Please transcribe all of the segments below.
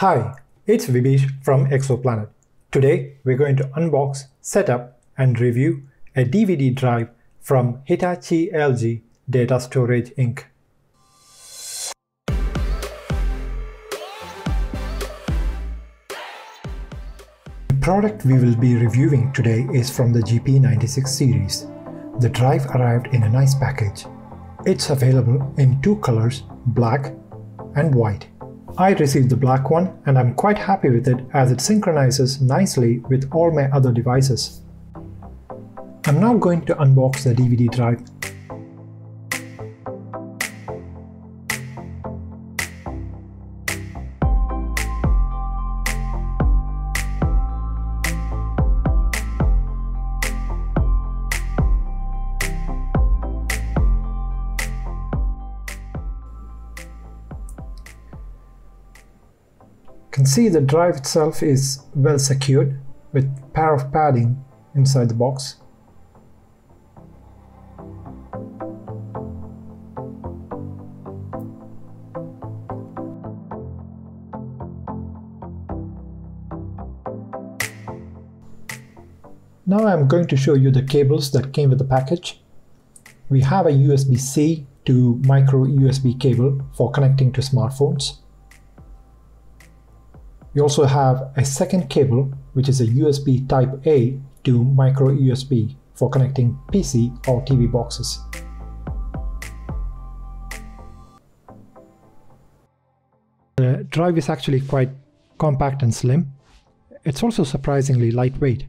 Hi, it's Vibhish from XOplanet. Today we're going to unbox, set up and review a DVD drive from Hitachi LG Data Storage Inc. The product we will be reviewing today is from the GP96 series. The drive arrived in a nice package. It's available in two colors, black and white. I received the black one and I'm quite happy with it as it synchronizes nicely with all my other devices. I'm now going to unbox the DVD drive. Can see the drive itself is well secured with pair of padding inside the box. Now I'm going to show you the cables that came with the package. We have a USB-C to micro USB cable for connecting to smartphones. We also have a second cable, which is a USB Type A to micro USB for connecting PC or TV boxes. The drive is actually quite compact and slim. It's also surprisingly lightweight.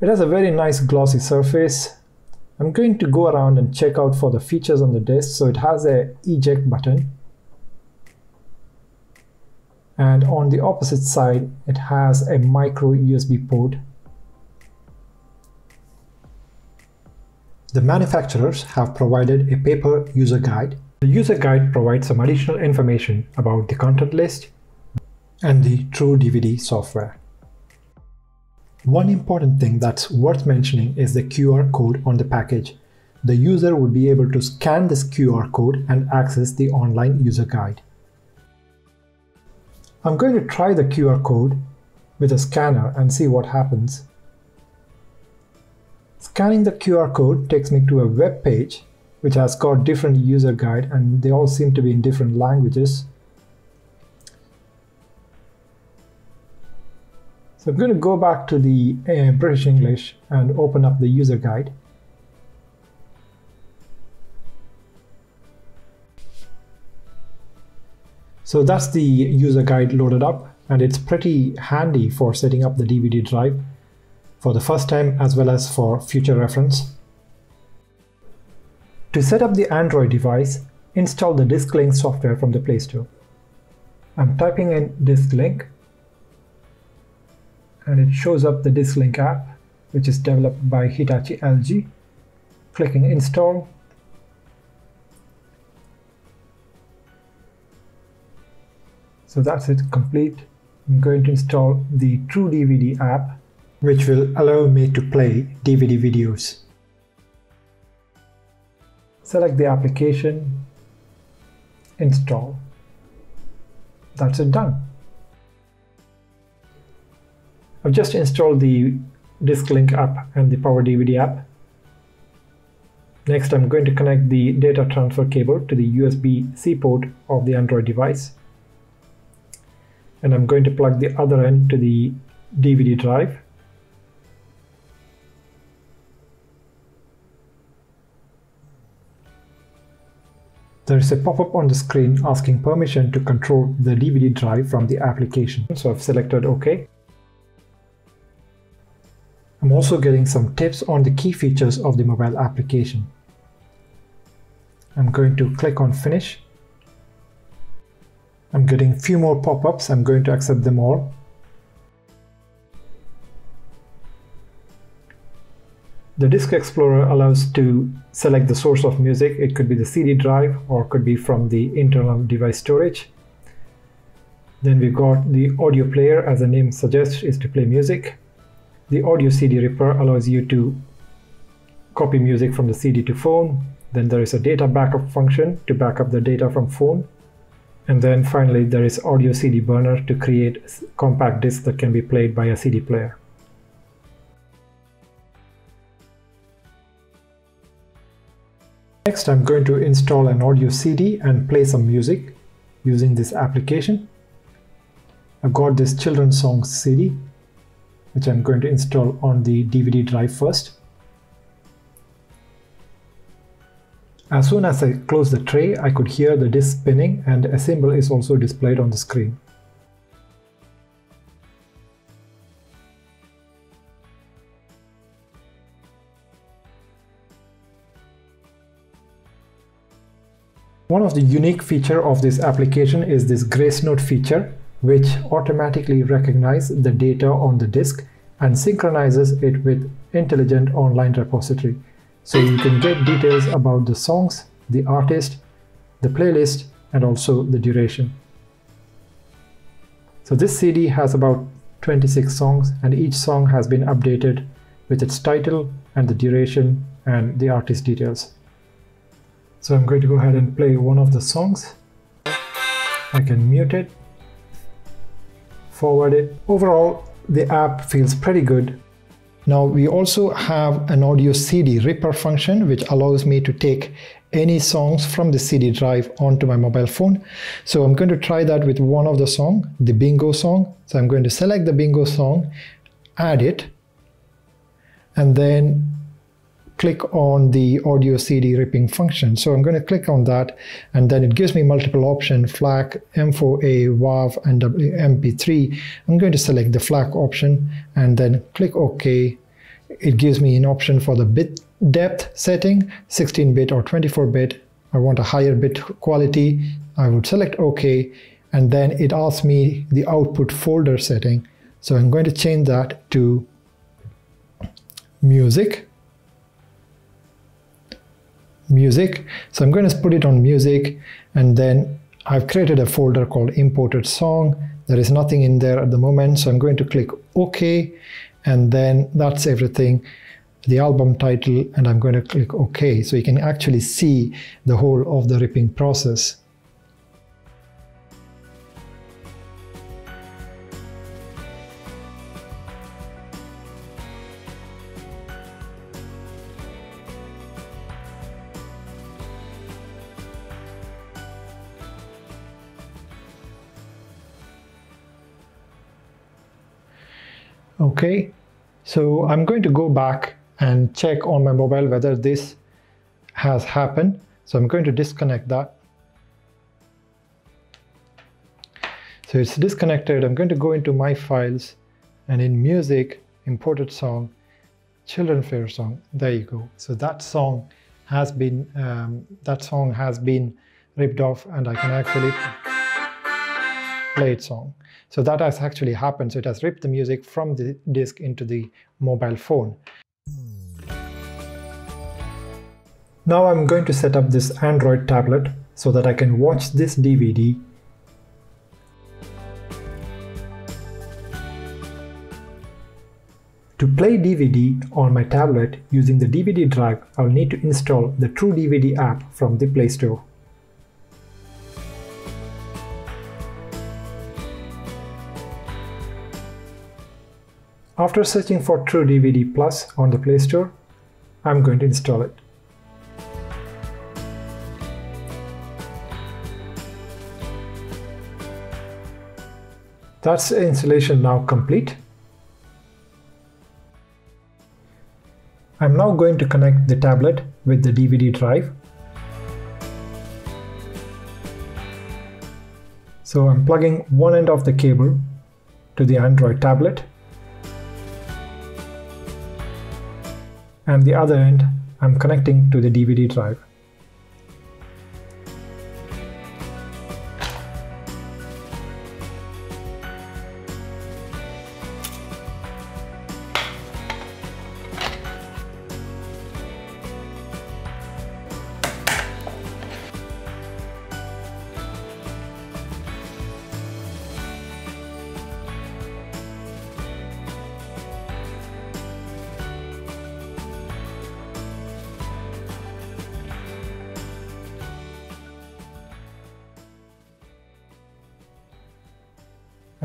It has a very nice glossy surface I'm going to go around and check out for the features on the disk. So it has a eject button. And on the opposite side, it has a micro USB port. The manufacturers have provided a paper user guide. The user guide provides some additional information about the content list and the True DVD software. One important thing that's worth mentioning is the QR code on the package. The user would be able to scan this QR code and access the online user guide. I'm going to try the QR code with a scanner and see what happens. Scanning the QR code takes me to a web page which has got different user guide and they all seem to be in different languages. So I'm going to go back to the uh, British English and open up the user guide. So that's the user guide loaded up and it's pretty handy for setting up the DVD drive for the first time as well as for future reference. To set up the Android device, install the DiskLink software from the Play Store. I'm typing in DiskLink and it shows up the DiskLink app which is developed by Hitachi LG. Clicking install. So that's it complete. I'm going to install the TrueDVD app which will allow me to play DVD videos. Select the application, install. That's it done. I've just installed the DiskLink app and the Power DVD app. Next, I'm going to connect the data transfer cable to the USB-C port of the Android device. And I'm going to plug the other end to the DVD drive. There is a pop-up on the screen asking permission to control the DVD drive from the application. So I've selected OK. I'm also getting some tips on the key features of the mobile application. I'm going to click on finish. I'm getting a few more pop-ups. I'm going to accept them all. The Disk Explorer allows to select the source of music. It could be the CD drive or could be from the internal device storage. Then we've got the audio player as the name suggests is to play music. The audio CD ripper allows you to copy music from the CD to phone. Then there is a data backup function to back up the data from phone. And then finally, there is audio CD burner to create compact disc that can be played by a CD player. Next, I'm going to install an audio CD and play some music using this application. I've got this children's songs CD, which I'm going to install on the DVD drive first. As soon as I close the tray, I could hear the disc spinning and a symbol is also displayed on the screen. One of the unique feature of this application is this Gracenote feature, which automatically recognizes the data on the disk and synchronizes it with intelligent online repository. So you can get details about the songs, the artist, the playlist, and also the duration. So this CD has about 26 songs and each song has been updated with its title and the duration and the artist details. So I'm going to go ahead and play one of the songs. I can mute it, forward it. Overall, the app feels pretty good. Now we also have an audio CD ripper function which allows me to take any songs from the CD drive onto my mobile phone. So I'm going to try that with one of the song, the bingo song. So I'm going to select the bingo song, add it, and then click on the audio CD ripping function. So I'm going to click on that and then it gives me multiple options, FLAC, M4A, WAV, and MP3. I'm going to select the FLAC option and then click OK. It gives me an option for the bit depth setting, 16-bit or 24-bit. I want a higher bit quality. I would select OK and then it asks me the output folder setting. So I'm going to change that to music music. So I'm going to put it on music and then I've created a folder called imported song. There is nothing in there at the moment. So I'm going to click OK and then that's everything the album title and I'm going to click OK. So you can actually see the whole of the ripping process. Okay, so I'm going to go back and check on my mobile whether this has happened. So I'm going to disconnect that. So it's disconnected. I'm going to go into my files and in music, imported song, children fair song. There you go. So that song has been um, that song has been ripped off and I can actually play its song. So that has actually happened. So it has ripped the music from the disk into the mobile phone. Now I'm going to set up this Android tablet so that I can watch this DVD To play DVD on my tablet using the DVD drive, I'll need to install the True DVD app from the Play Store. After searching for TrueDVD Plus on the Play Store, I'm going to install it. That's installation now complete. I'm now going to connect the tablet with the DVD drive. So I'm plugging one end of the cable to the Android tablet and the other end I'm connecting to the DVD drive.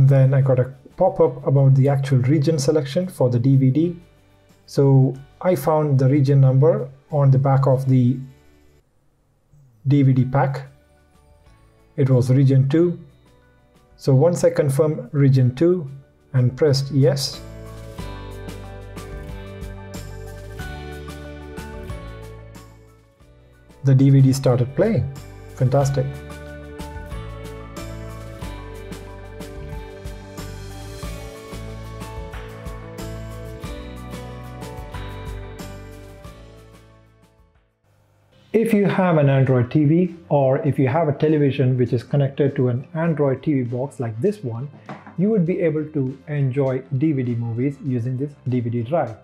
And then I got a pop-up about the actual region selection for the DVD. So I found the region number on the back of the DVD pack. It was region 2. So once I confirm region 2 and pressed yes, the DVD started playing. Fantastic. Have an Android TV or if you have a television which is connected to an Android TV box like this one, you would be able to enjoy DVD movies using this DVD drive.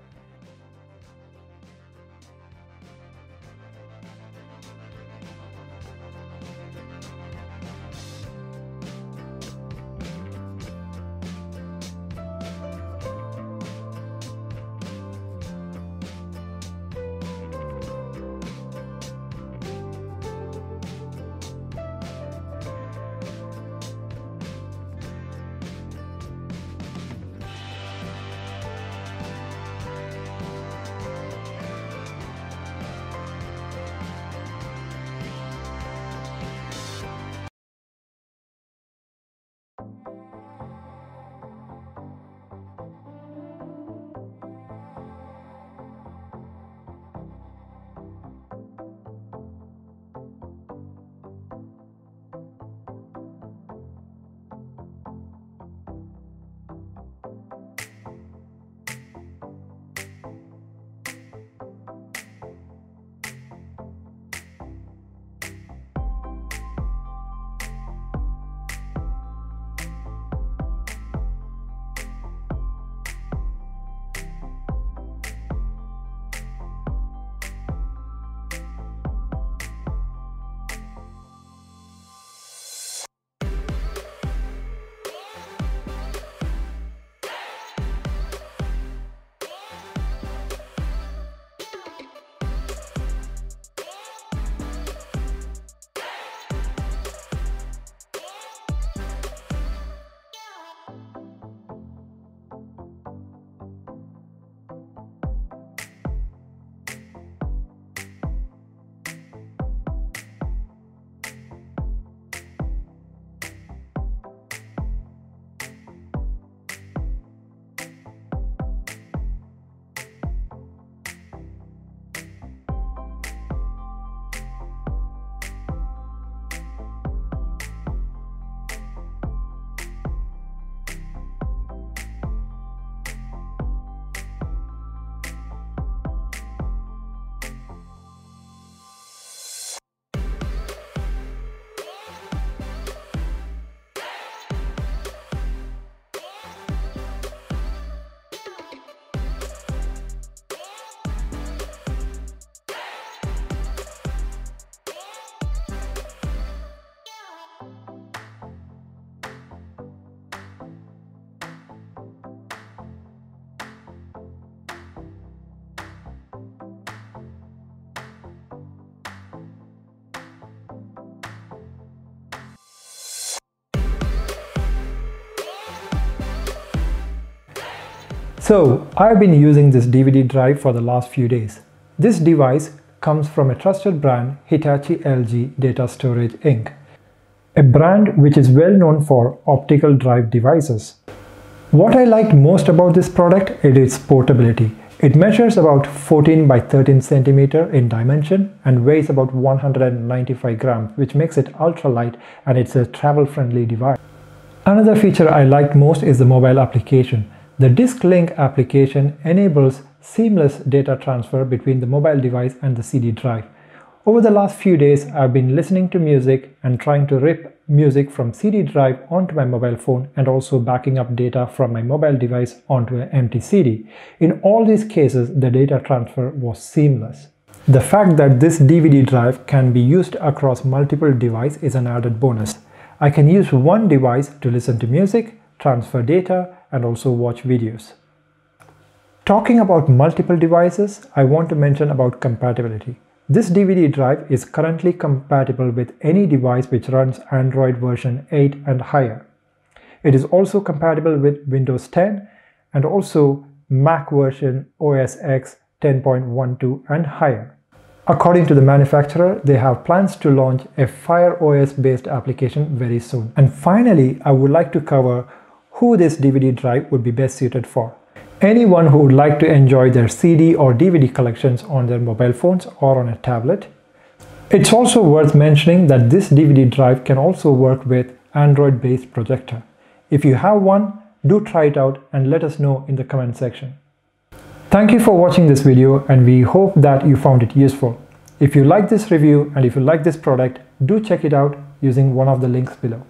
So I've been using this DVD drive for the last few days. This device comes from a trusted brand Hitachi LG Data Storage Inc. A brand which is well known for optical drive devices. What I liked most about this product is its portability. It measures about 14 by 13 centimeter in dimension and weighs about 195 grams which makes it ultra light and it's a travel friendly device. Another feature I liked most is the mobile application. The Disk Link application enables seamless data transfer between the mobile device and the CD drive. Over the last few days, I've been listening to music and trying to rip music from CD drive onto my mobile phone and also backing up data from my mobile device onto an empty CD. In all these cases, the data transfer was seamless. The fact that this DVD drive can be used across multiple devices is an added bonus. I can use one device to listen to music, transfer data, and also watch videos. Talking about multiple devices, I want to mention about compatibility. This DVD drive is currently compatible with any device which runs Android version 8 and higher. It is also compatible with Windows 10 and also Mac version OS X 10.12 and higher. According to the manufacturer, they have plans to launch a Fire OS based application very soon. And finally, I would like to cover who this DVD drive would be best suited for. Anyone who would like to enjoy their CD or DVD collections on their mobile phones or on a tablet. It's also worth mentioning that this DVD drive can also work with Android based projector. If you have one, do try it out and let us know in the comment section. Thank you for watching this video and we hope that you found it useful. If you like this review and if you like this product, do check it out using one of the links below.